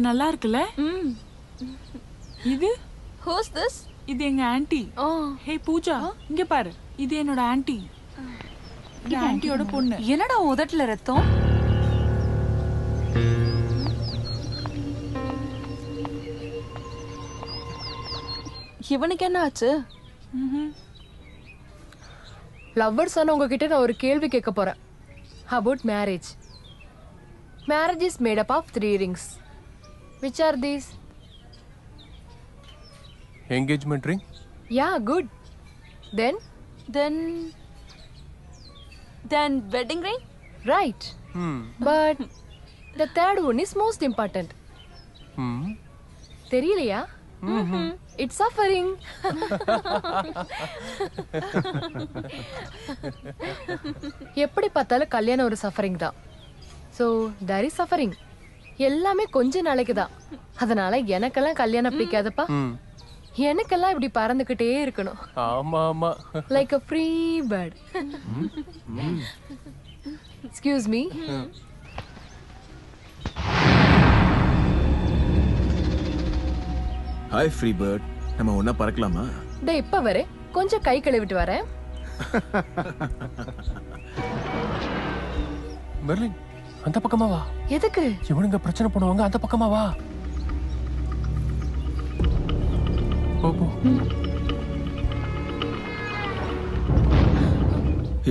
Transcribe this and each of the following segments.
இது நல்லா இருக்குல்ல? ம். இது? ஹூஸ் திஸ் இது எங்க ஆன்ட்டி ஓ. ஹே பூஜா இங்க பாரு. இது என்னோட ஆன்ட்டி இது ஆன்ட்டியோட பொண்ணு. என்னடா உதட்டுல ரத்தம்? இவனுக்கு என்ன ஆச்சு. லவ்வர்ஸ் ஆன உங்ககிட்ட நான் ஒரு கேள்வி கேட்க போறேன். About marriage marriage is made up of three rings which are these engagement ring yeah good then then then wedding ring right hmm but the third one is most important hmm தெரியலையா? It's suffering எப்படி பார்த்தாலும் கல்யாணம் ஒரு suffering தான். So there is suffering எல்லாமே கொஞ்ச நாளைக்கு தான். அதனால எனக்கெல்லாம் கல்யாணம் பிடிக்காதப்பா. எனக்கெல்லாம் இப்படி பறந்துக்கிட்டே இருக்கணும். ஆமா ஆமா. Like a free bird excuse me. Hi free bird நம்ம ஒன்றா பறக்கலாமா? டே இப்ப வரேன் கொஞ்சம் கை கழுவிட்டு வரேன். மெர்லின் அந்த பக்கமா வா. எதுக்கு? இவனுங்க பிரச்சனை பண்ணுவாங்க. அந்த பக்கமா வா.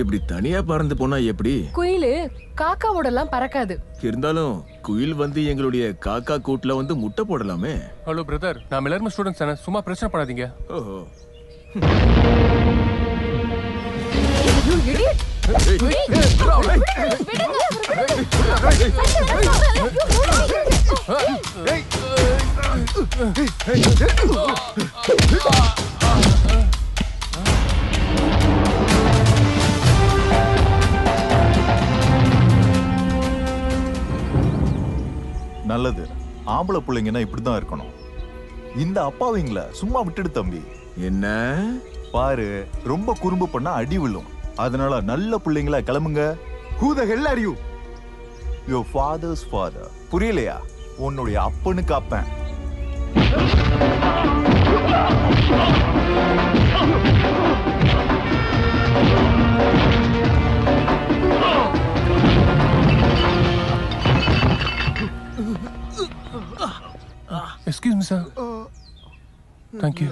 இப்படி தனியா பறந்து போனா எப்படி? குயிலு காக்காவோட எல்லாம் பறக்காது. இருந்தாலும் குயில் வந்து எங்களுடைய காக்கா கூட்டுல வந்து முட்டை போடலாமே. ஹலோ பிரதர் நாம எல்லாருமே ஸ்டூடெண்ட்ஸ் தானே? சும்மா பிரச்சனை பண்ணாதீங்க. ஓஹோ! நல்லது. ஆம்பளை பிள்ளைங்கன்னா இப்படிதான் இருக்கணும். இந்த அப்பாவிங்கள சும்மா விட்டுடு தம்பி. என்ன? பாரு ரொம்ப குறும்பு பண்ணா அடி விழும். அதனால நல்ல பிள்ளைங்களா கிளம்புங்க. Who the hell are you your father's father புரியலையா? உன்னுடைய அப்பனுக்கு அப்பன் எக்ஸ்கியூஸ் மீ சார் தேங்க்யூ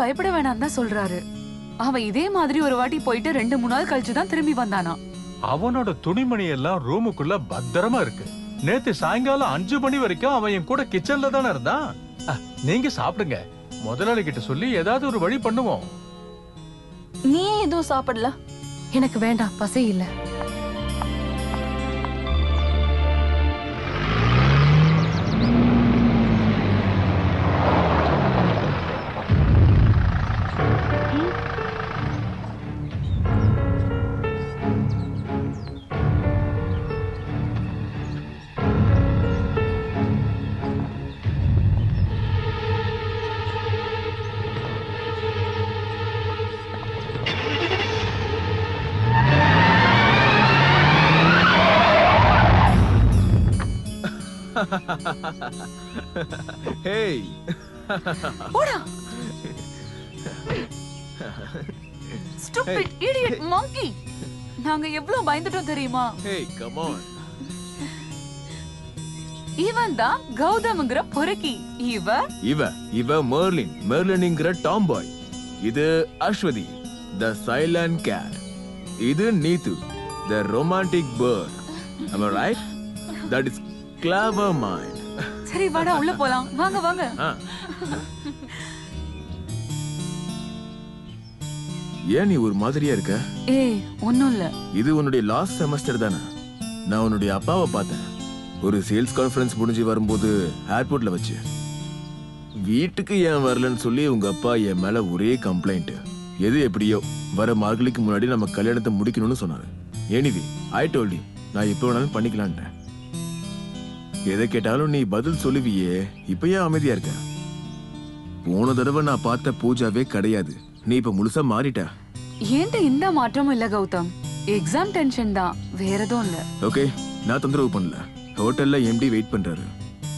பயப்பட வேணாம் தான் சொல்றாரு. அவன் இதே மாதிரி ஒரு வாட்டி போயிட்டு ரெண்டு மூணு நாள் கழிச்சு தான் திரும்பி வந்தானா? அவனோட துணிமணி எல்லாம் ரூமுக்குள்ள பத்திரமா இருக்கு. நேத்து சாயங்காலம் அஞ்சு மணி வரைக்கும் அவன் என் கூட கிச்சன்ல தானே இருந்தான். நீங்க சாப்பிடுங்க. முதலாளி கிட்ட சொல்லி ஏதாவது ஒரு வழி பண்ணுவோம். நீ எதுவும் சாப்பிடல? எனக்கு வேண்டாம் பசி இல்ல ஹேய் போடா. Stupid idiot monkey. நாங்க எவ்வளவு பயந்துட்டோம் தெரியுமா? ஹேய் கம் ஆன் இவன் தான் கௌதம்ங்கிற பொறுக்கி. இவ? இவ இவ மெர்லின் மெர்லின்ங்கிற டாம் பாய் இது அஸ்வதி த சைலண்ட் கேட் இது Nitu the romantic bird am i right? That is clever mind. சரி வாடா உள்ள போலாம். வாங்க வாங்க. ஏன் நீ ஒரு மாதிரியா இருக்க? ஏய் ஒண்ணும் இல்ல. இது உன்னுடைய லாஸ்ட் செமஸ்டர் தானே. நான் உன்னுடைய அப்பாவை பார்த்தேன். ஒரு சேல்ஸ் கான்ஃபரன்ஸ் முடிஞ்சு வரும்போது ஏர்போர்ட்ல வச்சு. வீட்டுக்கு ஏன் வரலன்னு சொல்லி உங்க அப்பா என் மேல ஒரே கம்ப்ளைண்ட் எது எப்படியோ வர மார்கழிக்கு முன்னாடி நம்ம கல்யாணத்தை முடிக்கணும்னு சொன்னாரு. எனிவே ஐ டோல்டி நான் எப்போ வேணாலும் பண்ணிக்கலான்ட்டேன். எதை கேட்டாலும் நீ பதில் சொல்லுவியே. இப்ப ஏன் அமைதியா இருக்க. போன தடவை நான் பார்த்த பூஜாவே கிடையாது. நீ இப்ப முழுசா மாறிட்ட. ஏன்ட்ட இந்த மாற்றமும் இல்ல கௌதம்? எக்ஸாம் டென்ஷன் தான். வேற எதுவும் இல்ல. ஓகே நான் தொந்தரவு பண்ணல. ஹோட்டல்ல எம்டி வெயிட் பண்றாரு.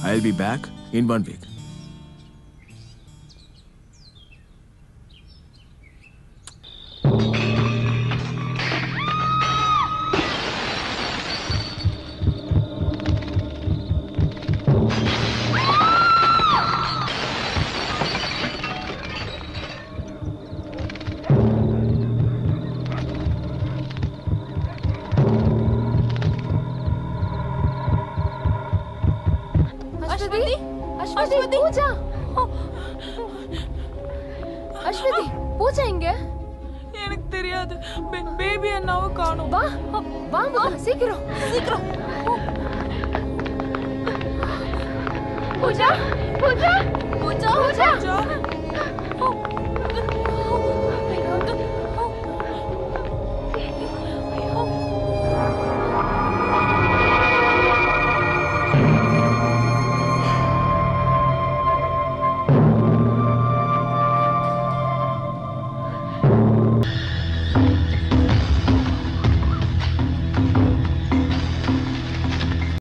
I be back in one week Aswathi! Pooja! Aswathi Pooja இங்க எனக்கு தெரியாது. பேபி அண்ணாவை காணும். வா வா முதல்ல சீக்கிரம் சீக்கிரம். பூஜா பூஜா பூஜா பூஜா.